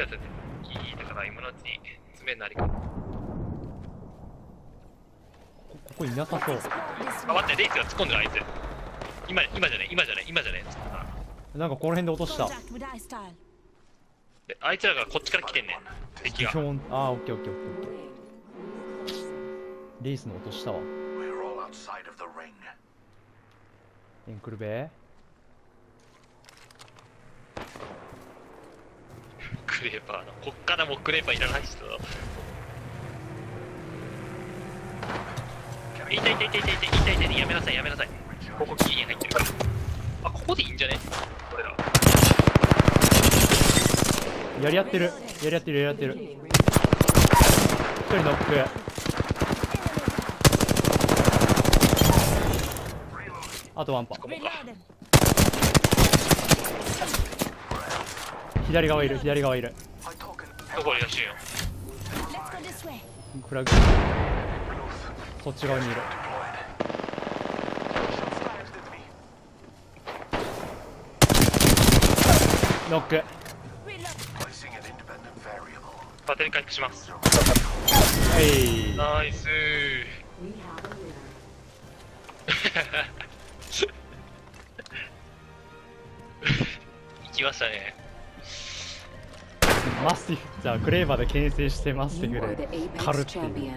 やついいだから今のうちに詰めんなりか。こここいなさそうあ、待って、レイスが突っ込んでるあいつ。今、今じゃない、今じゃない、今じゃない。なんかこの辺で落とした.であいつらがこっちから来てんねん。敵がああオッケーオッケーオッケーオッケーレースの落としたわ.エンクルベクレーパーの。こっからもクレーパーいらない人だ。痛い痛い痛い痛い痛い痛い痛いやめなさいやめなさい。ここキーに入ってるから。あ、ここでいいんじゃね俺ら。やり合ってるやり合ってるやり合ってる一人ノックあとワンパ Reloading. 左側いる左側いる。どこらっち側にいる。ノック。縦に回復します。はい。ナイス。ー 行きましたね。マスティフじゃあクレーバーで牽制してマスティフで狩るっていう.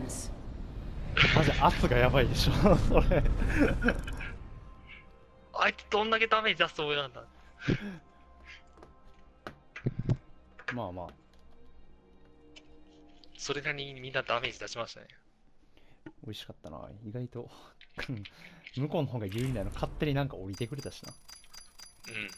マジ圧がやばいでしょそれあいつどんだけダメージ出すつもりなんだ。まあまあそれなりにみんなダメージ出しましたね。美味しかったな意外と 向こうの方が有利なの勝手になんか降りてくれたしなうん。